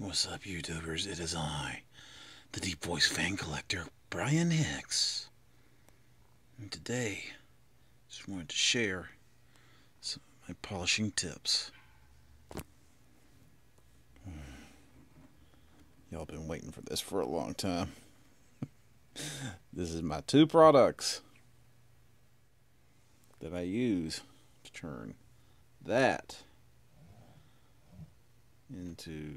What's up, YouTubers? It is I, the Deep Voice fan collector, Brian Hicks. And today, just wanted to share some of my polishing tips. Hmm. Y'all been waiting for this for a long time. this is my two products that I use to turn that into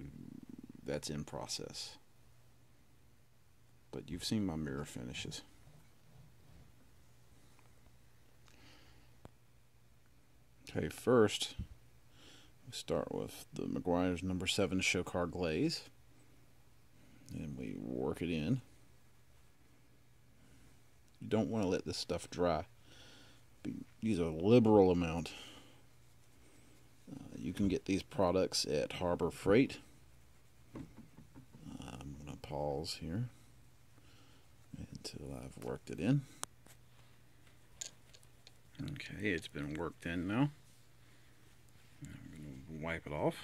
that's in process. But you've seen my mirror finishes. Okay, first we start with the Meguiar's number 7 show car Glaze. And we work it in. You don't want to let this stuff dry. Use a liberal amount. Uh, you can get these products at Harbor Freight here until I've worked it in. Okay, it's been worked in now. I'm going to wipe it off.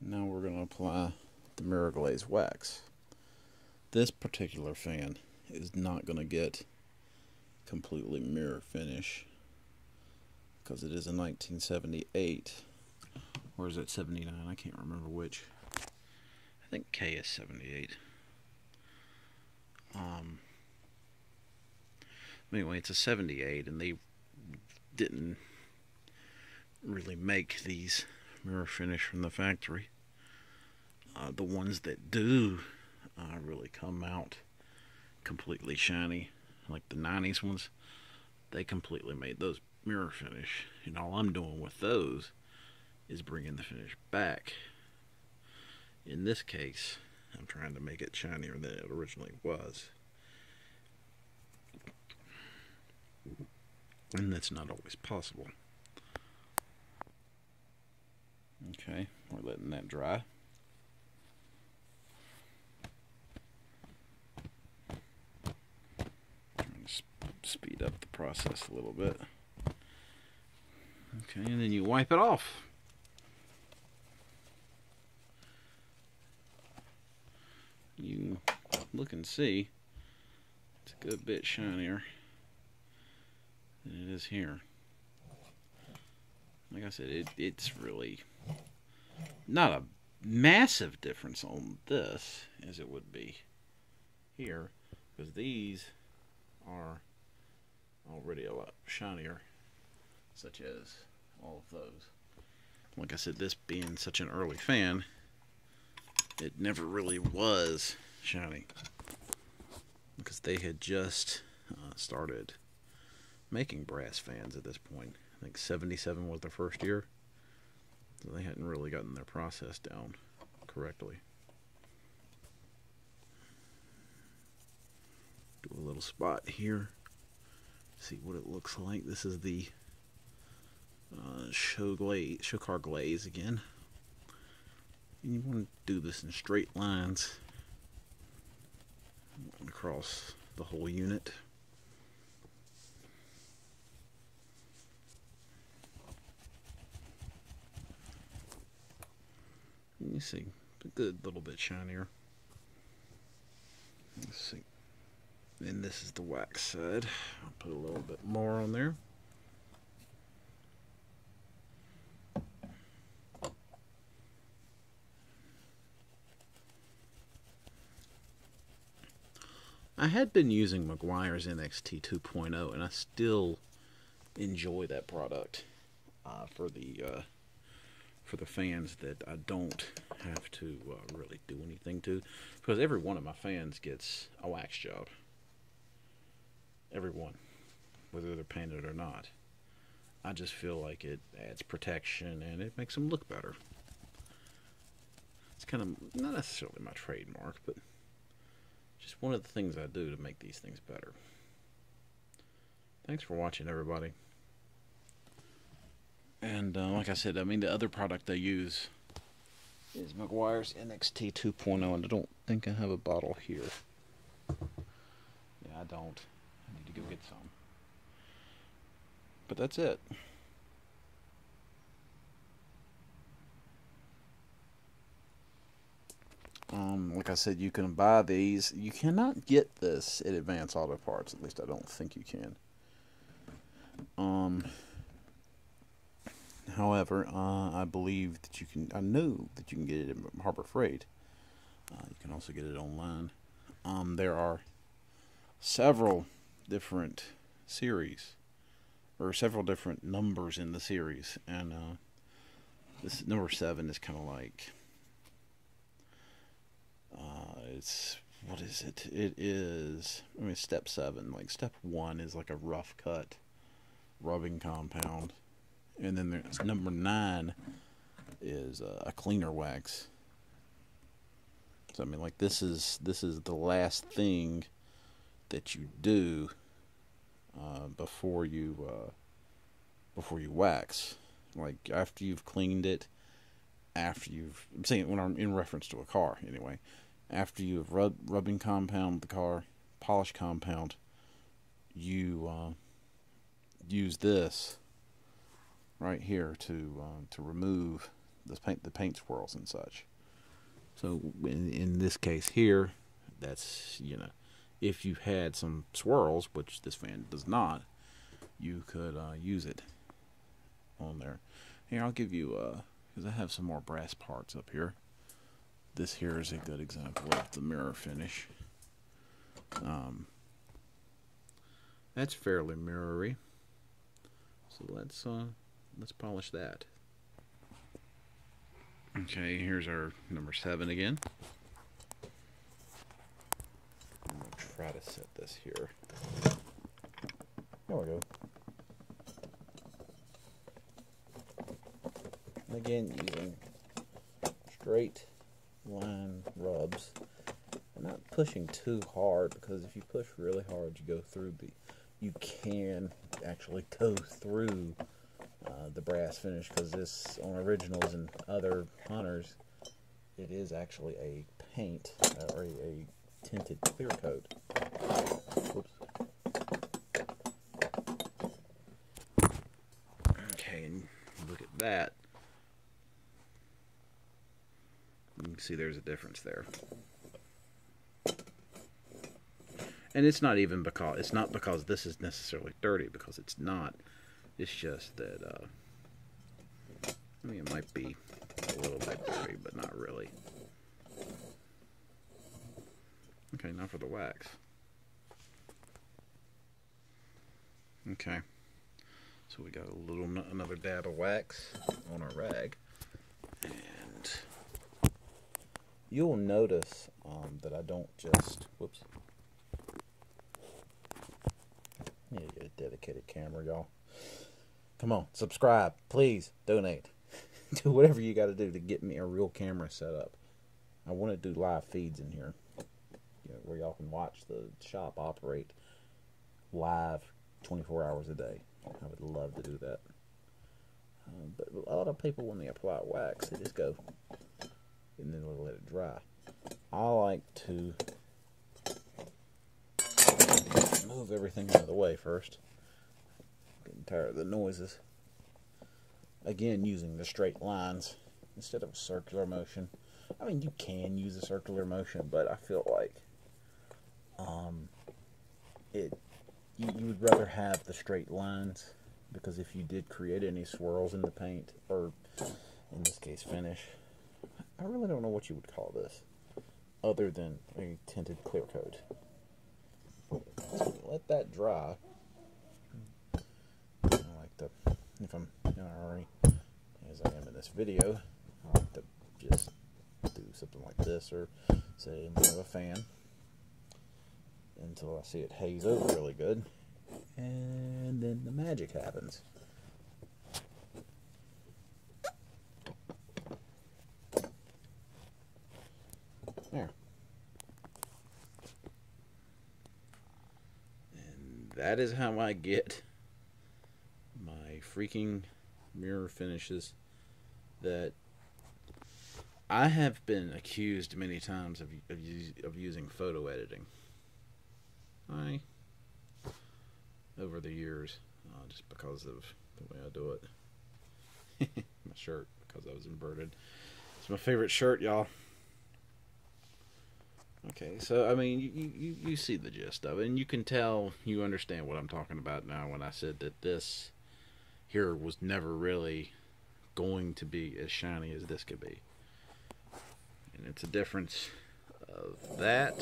Now we're going to apply the Mirror Glaze wax. This particular fan is not going to get completely mirror finish because it is a 1978 or is it 79? I can't remember which. I think K is 78. Um, anyway, it's a 78, and they didn't really make these mirror finish from the factory. Uh, the ones that do uh, really come out completely shiny, like the 90s ones, they completely made those mirror finish. And all I'm doing with those is bringing the finish back. In this case, I'm trying to make it shinier than it originally was. And that's not always possible. Okay, we're letting that dry. Speed up the process a little bit. Okay, and then you wipe it off. you look and see, it's a good bit shinier than it is here. Like I said, it, it's really not a massive difference on this as it would be here because these are already a lot shinier such as all of those like I said this being such an early fan it never really was shiny because they had just uh, started making brass fans at this point. I think 77 was their first year. So they hadn't really gotten their process down correctly. Do a little spot here. See what it looks like. This is the uh, show glaze, show car glaze again. And you want to do this in straight lines across the whole unit. You see, a good little bit shinier. Let's see. And this is the wax side. I'll put a little bit more on there. I had been using Meguiar's NXT 2.0, and I still enjoy that product uh, for the uh, for the fans that I don't have to uh, really do anything to, because every one of my fans gets a wax job. Every one, whether they're painted or not. I just feel like it adds protection and it makes them look better. It's kind of not necessarily my trademark, but just one of the things I do to make these things better. Thanks for watching, everybody. And uh, like I said, I mean, the other product I use is Meguiar's NXT 2.0, and I don't think I have a bottle here. Yeah, I don't. I need to go get some. But that's it. I said, you can buy these. You cannot get this at Advance Auto Parts. At least I don't think you can. Um. However, uh, I believe that you can. I know that you can get it at Harbor Freight. Uh, you can also get it online. Um, there are several different series, or several different numbers in the series, and uh, this number seven is kind of like uh, it's what is it? It is I mean step seven. Like step one is like a rough cut rubbing compound, and then there's number nine is uh, a cleaner wax. So I mean, like this is this is the last thing that you do uh, before you uh, before you wax. Like after you've cleaned it, after you've I'm saying when I'm in reference to a car anyway. After you have rub, rubbing compound the car, polish compound, you uh, use this right here to uh, to remove the paint the paint swirls and such. So in in this case here, that's you know, if you had some swirls, which this fan does not, you could uh, use it on there. Here, I'll give you uh, because I have some more brass parts up here. This here is a good example of the mirror finish. Um, that's fairly mirrory. So let's uh, let's polish that. Okay, here's our number seven again. I'm gonna try to set this here. There we go. Again, using straight line rubs. I'm not pushing too hard because if you push really hard, you go through the. You can actually go through uh, the brass finish because this on originals and other hunters, it is actually a paint uh, or a, a tinted clear coat. Whoops. Okay, and look at that. You can see there's a difference there. And it's not even because it's not because this is necessarily dirty because it's not. It's just that uh, I mean it might be a little bit dirty, but not really. Okay, now for the wax. Okay, so we got a little another dab of wax on our rag, and you'll notice um, that I don't just whoops. Need to get a dedicated camera, y'all. Come on, subscribe, please, donate, do whatever you got to do to get me a real camera set up. I want to do live feeds in here, you know, where y'all can watch the shop operate live, 24 hours a day. I would love to do that. Um, but a lot of people, when they apply wax, they just go and then we'll let it dry. I like to move everything out of the way first. Getting tired of the noises. Again, using the straight lines instead of a circular motion. I mean, you can use a circular motion, but I feel like um, it you, you would rather have the straight lines because if you did create any swirls in the paint, or in this case finish, I really don't know what you would call this other than a tinted clear coat. Let that dry. I like to, if I'm in a hurry, as I am in this video, I like to just do something like this or say in front of a fan until I see it haze over really good. And then the magic happens. There. And that is how I get my freaking mirror finishes that I have been accused many times of, of, of using photo editing. I, over the years, uh, just because of the way I do it. my shirt, because I was inverted. It's my favorite shirt, y'all. Okay, so I mean, you, you you see the gist of it, and you can tell you understand what I'm talking about now when I said that this here was never really going to be as shiny as this could be, and it's a difference of that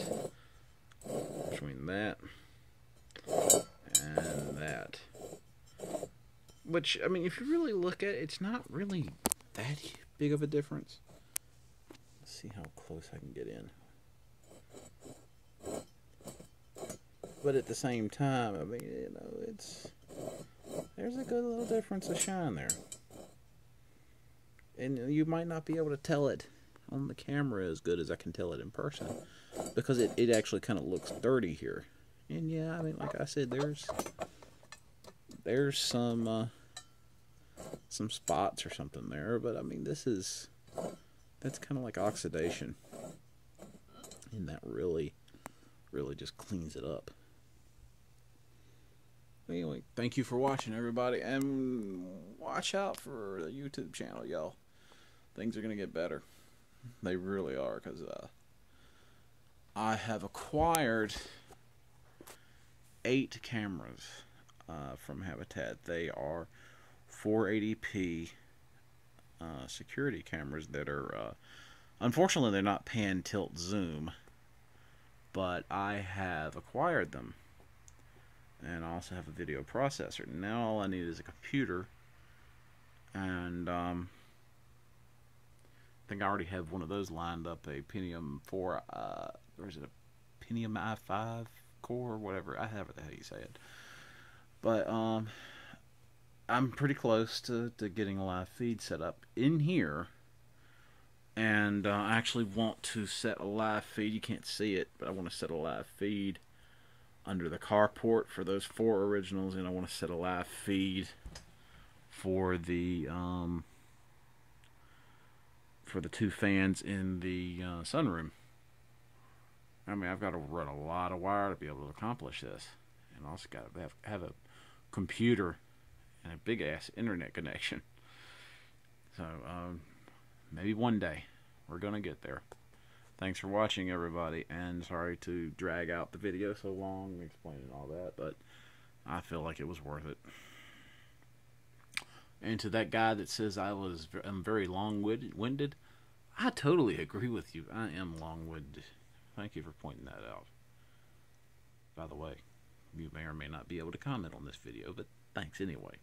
between that and that. Which I mean, if you really look at it, it's not really that big of a difference. Let's see how close I can get in. But at the same time, I mean, you know, it's there's a good little difference of shine there, and you might not be able to tell it on the camera as good as I can tell it in person because it, it actually kind of looks dirty here. And yeah, I mean, like I said, there's there's some uh, some spots or something there, but I mean, this is that's kind of like oxidation, and that really really just cleans it up anyway, thank you for watching, everybody, and watch out for the YouTube channel, y'all. Things are gonna get better. They really are, cause uh, I have acquired eight cameras uh, from Habitat. They are 480p uh, security cameras that are, uh, unfortunately, they're not pan tilt zoom, but I have acquired them and I also have a video processor. Now all I need is a computer, and um, I think I already have one of those lined up, a Pentium 4, uh, or is it a Pentium i5 core, or whatever, I have it the hell you say it. But um, I'm pretty close to, to getting a live feed set up in here, and uh, I actually want to set a live feed, you can't see it, but I want to set a live feed under the carport for those four originals, and I want to set a live feed for the um, for the two fans in the uh, sunroom. I mean, I've got to run a lot of wire to be able to accomplish this, and also got to have, have a computer and a big ass internet connection. So um, maybe one day we're gonna get there. Thanks for watching, everybody, and sorry to drag out the video so long explaining all that, but I feel like it was worth it. And to that guy that says I was I'm very long-winded, I totally agree with you. I am long-winded. Thank you for pointing that out. By the way, you may or may not be able to comment on this video, but thanks anyway.